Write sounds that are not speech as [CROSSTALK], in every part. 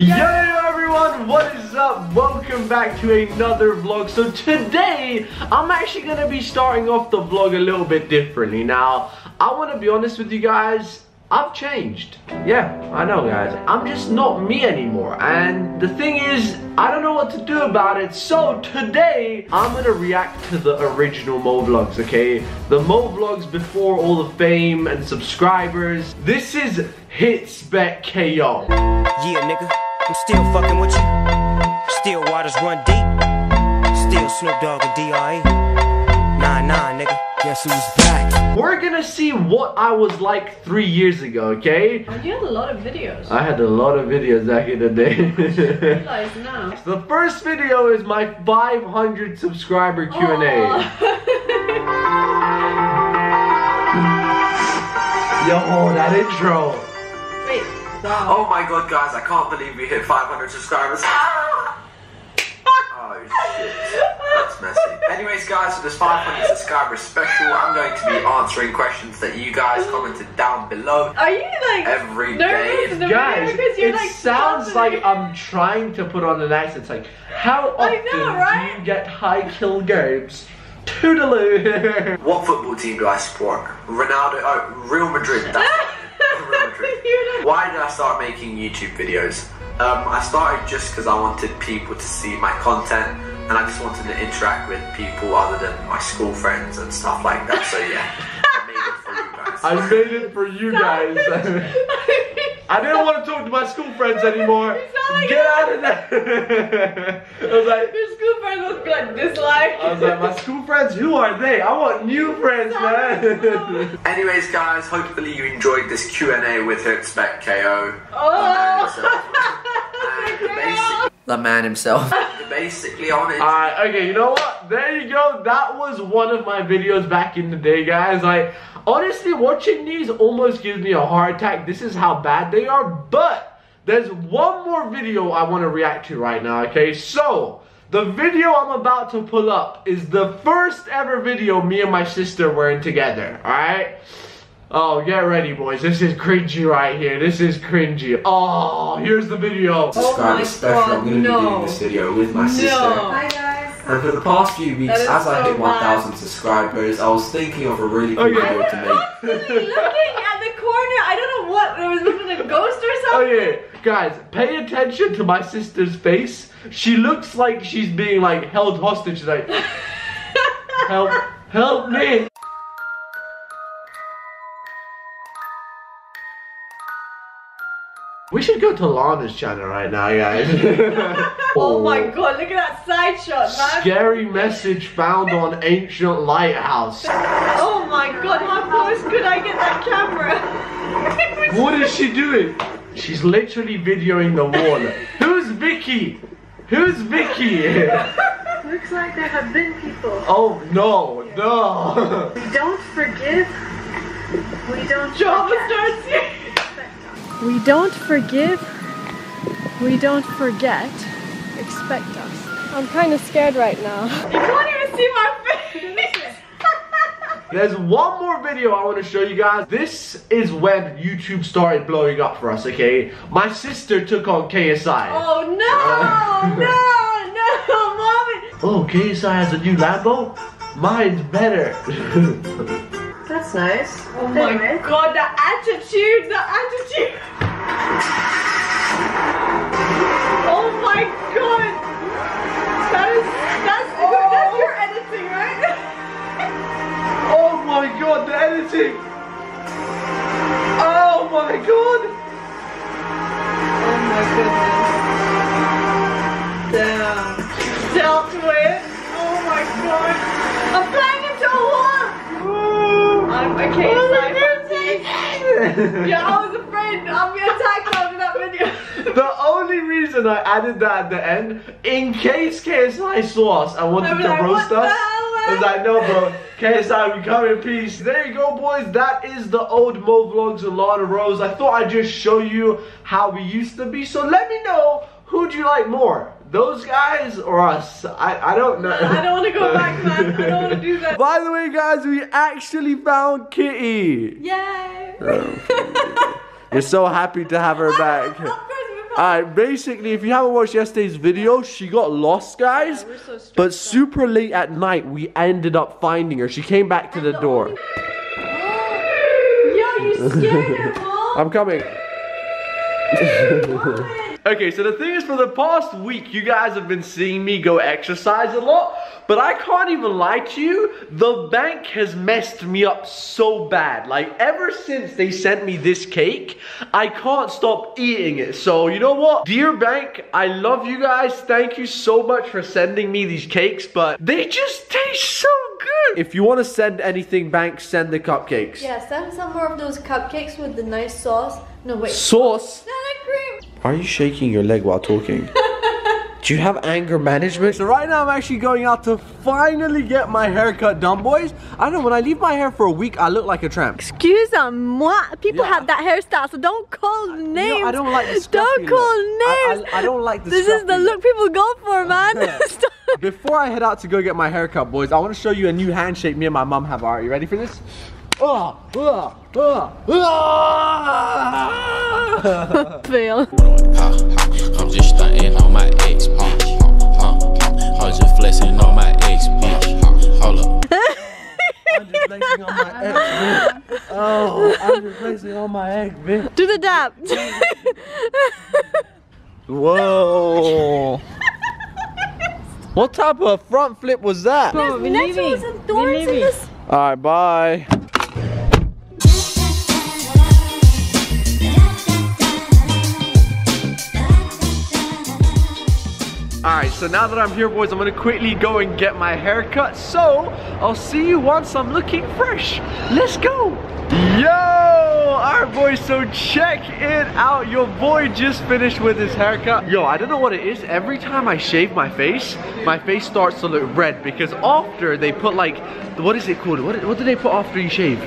Yo everyone, what is up? Welcome back to another vlog. So today, I'm actually going to be starting off the vlog a little bit differently. Now, I want to be honest with you guys, I've changed. Yeah, I know guys. I'm just not me anymore. And the thing is, I don't know what to do about it. So today, I'm gonna react to the original Mo vlogs, okay? The Mo vlogs before all the fame and subscribers. This is Hit Spec KO. Yeah, nigga, I'm still fucking with you. Still waters run deep. Still Snoop Dogg and D.R.E. Nah, nah, nigga. Guess who's back? We're gonna see what I was like three years ago, okay? Oh, you had a lot of videos. I had a lot of videos back in the day. [LAUGHS] realize now. [LAUGHS] the first video is my 500 subscriber Q&A. [LAUGHS] Yo, that intro. Wait, wow. Oh my god, guys, I can't believe we hit 500 subscribers. [LAUGHS] oh shit, that's messy. Anyways, guys, for this 500 subscribers special, I'm going to be answering questions that you guys commented down below. Are you like Every nervous day. in the Guys, because you're it like sounds like? I'm trying to put on an accent. It's like, how I often know, right? do you get high kill games? Toodaloo. What football team do I support? Ronaldo, oh, Real Madrid. That's [LAUGHS] Real Madrid. You're not- Why did I start making YouTube videos? Um, I started just because I wanted people to see my content and I just wanted to interact with people other than my school friends and stuff like that. So yeah, I made it for you guys. [LAUGHS] I made it for you guys. [LAUGHS] [LAUGHS] I didn't want to talk to my school friends anymore. [LAUGHS] Like Get out of there. [LAUGHS] I was like, Your school friends must be like dislike. I was like, my school friends, who are they? I want new friends, man. [LAUGHS] Anyways, guys, hopefully you enjoyed this Q and A with Expect KO. Oh. The man himself. Basically, on it. Alright, okay, you know what? There you go. That was one of my videos back in the day, guys. Like, honestly, watching these almost gives me a heart attack. This is how bad they are. But there's one more video I want to react to right now, okay? So, the video I'm about to pull up is the first ever video me and my sister were in together, alright? Oh, get ready, boys. This is cringy right here. This is cringy. Oh, here's the video. Subscriber oh my special. God, I'm gonna be no. doing this video with my No. Hi guys. And for the past few weeks, That is as I hit 1,000 subscribers, I was thinking of a really cool oh, Okay. video to make. Constantly looking at the corner. I don't know what. It was looking at a ghost or something. Oh yeah, guys, pay attention to my sister's face. She looks like she's being like held hostage. She's like, [LAUGHS] help, help me. We should go to Lana's channel right now, guys. [LAUGHS] Oh my god, look at that side shot, man. Scary message found on ancient lighthouse. Oh my god, how close could I get that camera? [LAUGHS] What is she doing? She's literally videoing the wall. Who's Vicky? Who's Vicky? Looks like there have been people. Oh no, no. We don't forgive. We don't Drama forget. starts here. We don't forgive. We don't forget. Expect us. I'm kind of scared right now. [LAUGHS] You can't even see my face. [LAUGHS] There's one more video I want to show you guys. This is when YouTube started blowing up for us, okay? My sister took on KSI. Oh uh, no, no, no, mommy. Oh, KSI has a new Lambo? Mine's better. [LAUGHS] That's nice. Oh my god, the attitude, the attitude. Oh my god. That is, that's, that's your editing, right? oh my god, the editing! Oh my god! Oh my goodness. Damn. Dealt with. Oh my god. I'm flying into a wall. I'm fan. Yeah, I was afraid I'll be attacked after that video. [LAUGHS] The only reason I added that at the end, in case KSI saw us and wanted to like, roast "What the us, I was like, no bro, KSI, we come in peace. There you go, boys. That is the old Mo Vlogs Lana Rose. I thought I'd just show you how we used to be. So let me know, who'd you like more? Those guys or us? I, I don't know. I don't want to go back, man. I don't want to do that. [LAUGHS] By the way, guys, we actually found Kitty. Yay. Oh, [LAUGHS] We're so happy to have her back. Of course, we Alright, basically, if you haven't watched yesterday's video, she got lost, guys. we're so but super late at night, we ended up finding her. She came back to the door. [GASPS] Yo, you scared her, [LAUGHS] mom. I'm coming. [LAUGHS] okay, so the thing is, for the past week, you guys have been seeing me go exercise a lot, but I can't even lie to you, the bank has messed me up so bad. Like, ever since they sent me this cake, I can't stop eating it. So, you know what? Dear bank, I love you guys. Thank you so much for sending me these cakes, but they just taste so good. If you want to send anything, bank, send the cupcakes. Yeah, send some more of those cupcakes with the nice sauce. No, wait. Sauce? Salad cream. Are you shaking your leg while talking? [LAUGHS] Do you have anger management? So right now I'm actually going out to finally get my haircut done, boys. I don't know, when I leave my hair for a week, I look like a tramp. Excuse moi. People Yeah. have that hairstyle, so don't call names. No, I don't like the scruffy Don't call I- names. I, I don't like the This is the scruffy look people go for, [LAUGHS] man. [LAUGHS] Before I head out to go get my haircut, boys, I want to show you a new handshake me and my mom have. Are you ready for this? Ah, ah, ah, ah. Fail. I'm just stunting on my ex, huh? huh. I'm just flexing on my ex, huh? Hold up. I'm just flexing on my ex, bitch. Oh, I'm just flexing on my ex, bitch. Do the dab. Whoa. what type of front flip was that? Bro, we Alright, so now that I'm here, boys, I'm gonna quickly go and get my haircut. So, I'll see you once I'm looking fresh. Let's go! Yo! Alright, boys, so check it out. Your boy just finished with his haircut. Yo, I don't know what it is. Every time I shave my face, my face starts to look red because after they put like, what is it called? What, what do they put after you shave?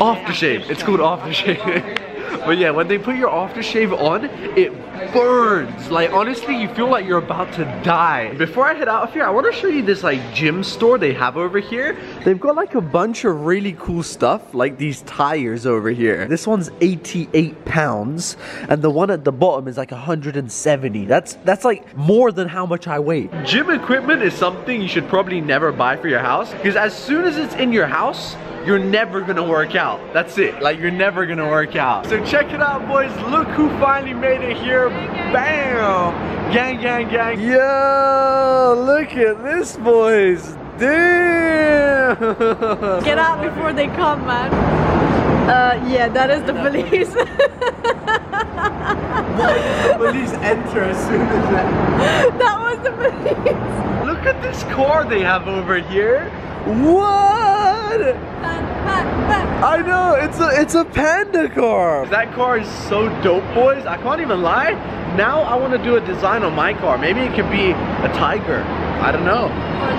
Aftershave. It's called aftershave. [LAUGHS] But yeah, when they put your aftershave on, it burns. Like honestly, you feel like you're about to die. Before I head out of here, I want to show you this like gym store they have over here. They've got like a bunch of really cool stuff, like these tires over here. This one's 88 pounds, and the one at the bottom is like 170. That's that's like more than how much I weigh. Gym equipment is something you should probably never buy for your house because as soon as it's in your house, you're never gonna work out. That's it. Like you're never gonna work out. So check it out, boys. Look who finally made it here. Bam! Gang, gang, gang. Yo, look at this, boys. Damn! Get out before they come, man. Uh, yeah, that is the police. the police enter as soon as that. that was the police. Look at this car they have over here. What? I know, it's a it's a panda car. That car is so dope, boys. I can't even lie. Now I want to do a design on my car. Maybe it could be a tiger. I don't know.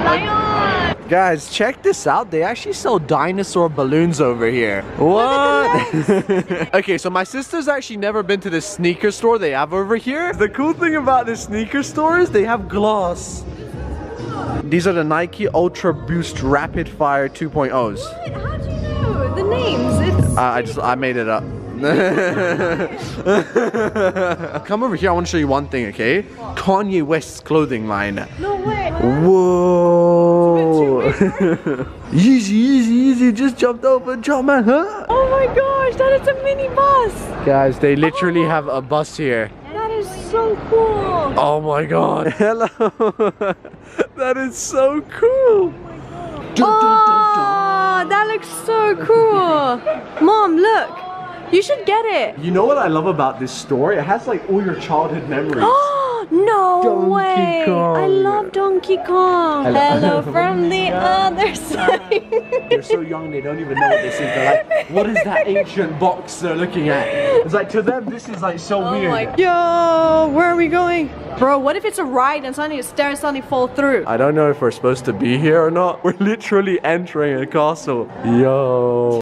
Lion. Guys, check this out. They actually sell dinosaur balloons over here. What? [LAUGHS] okay, so my sister's actually never been to this sneaker store they have over here. The cool thing about this sneaker store is they have glass. These are the Nike Ultra Boost Rapid Fire 2.0s. How do you know the names? It's Uh, I just I made it up. [LAUGHS] Come over here. I want to show you one thing, okay? Kanye West's clothing line. no way. Whoa! [LAUGHS] easy, easy, easy. Just jumped over, jump man, huh? Oh my gosh, that is a mini bus. Guys, they literally have a bus here. Oh [LAUGHS] [LAUGHS] that is so cool. Oh my god. Hello. that is so cool. Oh, that looks so cool. Mom, look. You should get it. You know what I love about this store? It has like all your childhood memories. [GASPS] [GASPS] Oh, No Donkey way. I love Donkey Kong. Hello. Hello, [LAUGHS] from the other [LAUGHS] side. They're so young they don't even know what this is. They're like, what is that ancient box they're looking at? It's like to them this is like so oh weird. Oh weird. my Yo, where are we going? Bro, what if it's a ride and suddenly a stair and suddenly fall through? I don't know if we're supposed to be here or not. [LAUGHS] We're literally entering a castle. Yo.